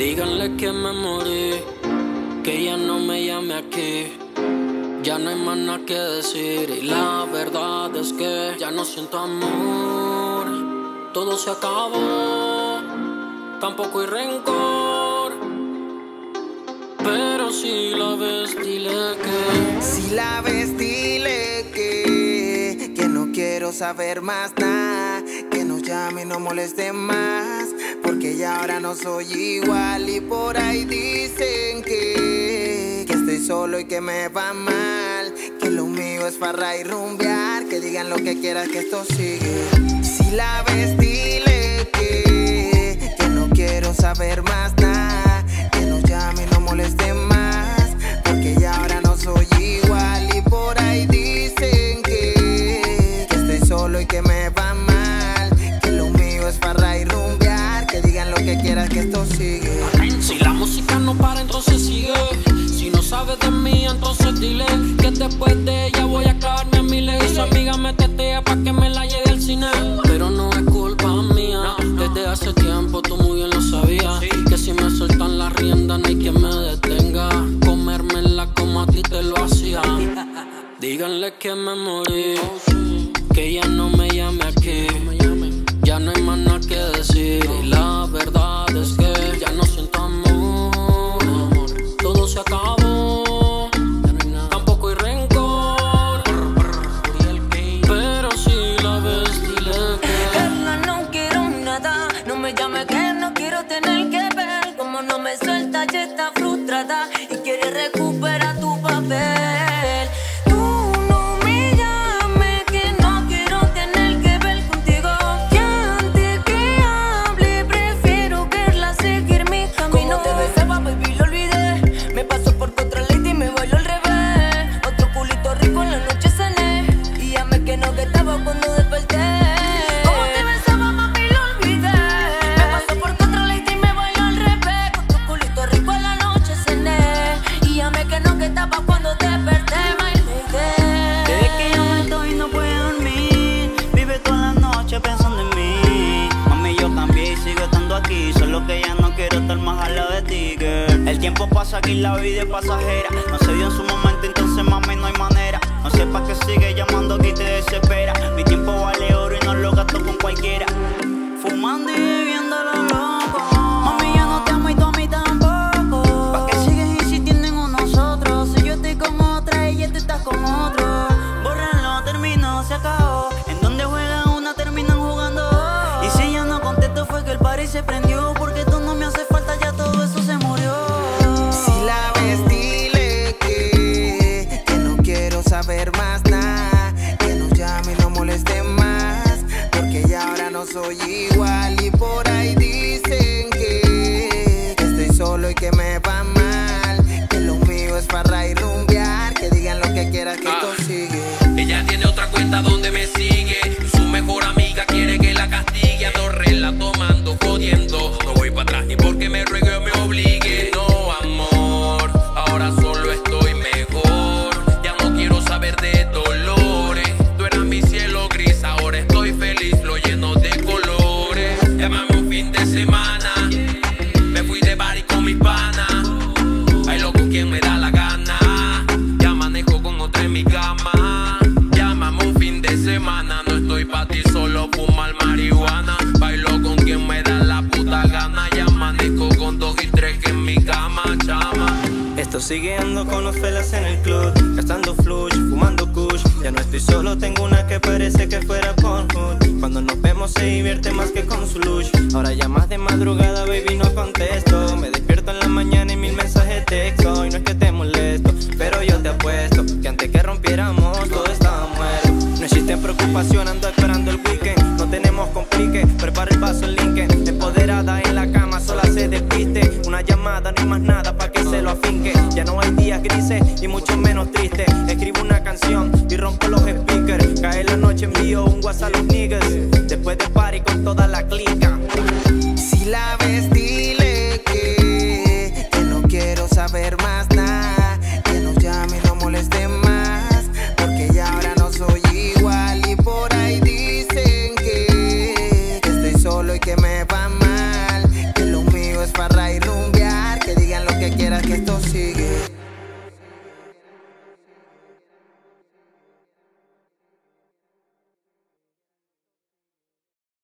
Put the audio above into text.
Díganle que me morí, que ya no me llame aquí. Ya no hay más nada que decir y la verdad es que ya no siento amor. Todo se acabó, tampoco hay rencor. Pero si la ves, dile que. Si la ves, dile que. Que no quiero saber más nada. Que no llame y no moleste más. Ya ahora no soy igual. Y por ahí dicen que. Que estoy solo y que me va mal. Que lo mío es farra y rumbear. Que digan lo que quieras que esto sigue. Si la ves, dile que. Que no quiero saber más nada. Que no llame y no moleste más. De mí, entonces dile que después de ella voy a clavarme a miles. Y su amiga me tetea pa' que me la lleve al cine. Pero no es culpa mía. Desde hace tiempo tú muy bien lo sabías. Que si me sueltan la rienda, no hay quien me detenga. Comérmela como a ti te lo hacía. Díganle que me morí. Que ya no me trata y quiere recurrir. Tiempo pasa aquí, la vida es pasajera. No se dio en su momento, entonces mami no hay manera. No sepas que sigue llamando que te desespera. Mi tiempo vale oro y no lo gasto con cualquiera. Fumando y viviendo lo loco. Mami yo no te amo y tú a mí tampoco. ¿Pa' qué sigues insistiendo en nosotros? Si yo estoy con otra y tú estás con otro. Bórralo, terminó, se acabó. En donde juegan una terminan jugando. Y si yo no contesto fue que el party se prendió ahora siguiendo con los felas en el club, gastando flush, fumando kush. Ya no estoy solo, tengo una que parece que fuera con hood. Cuando nos vemos se divierte más que con su lush. Ahora ya más de madrugada, baby, no contesto. Me despierto en la mañana y mil mensajes texto. Y no es que te molesto, pero yo te apuesto que antes que rompiéramos todo estaba muerto. No existe preocupación, ando esperando el weekend. No tenemos complique, prepara el vaso en Lincoln. Empoderada en la cama, sola se despiste. Una llamada, no más nada mucho menos tristes. Escribo una canción y rompo los speakers. Cae la noche, envío un WhatsApp a los niggas. Después de party con toda la clica. Si la ves, dile que, que no quiero saber más nada. Que no llame y no moleste más. Porque ya ahora no soy igual. Y por ahí dicen que, que estoy solo y que me va mal. Que lo mío es farra y rumbear. quieras que esto siga